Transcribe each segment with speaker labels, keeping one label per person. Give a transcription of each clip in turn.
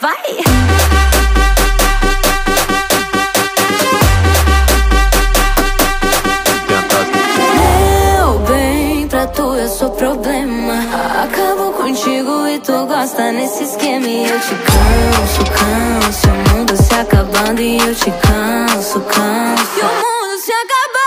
Speaker 1: vai! Bem, pra tu eu sou problema. Acabo contigo e tu gosta nesse esquema. E eu te canso, canso. O mundo se acabando e eu te canso, canso. E o mundo se acabando.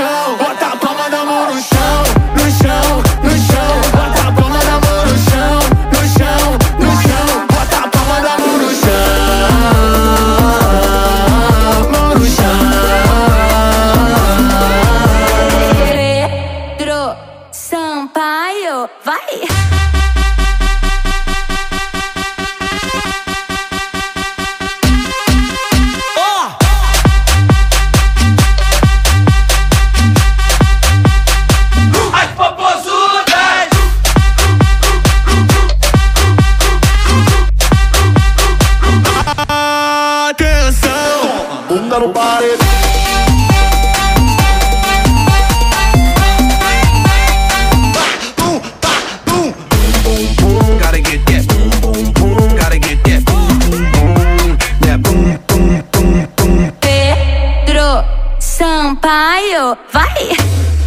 Speaker 2: Chão. Bota a palma da mão no chão, no chão, no chão. Bota a palma da mão no chão, no chão, no chão. Bota a palma da mão no chão, mão no chão.
Speaker 1: Pedro Sampaio, vai!
Speaker 2: no paredão. Sampaio, vai!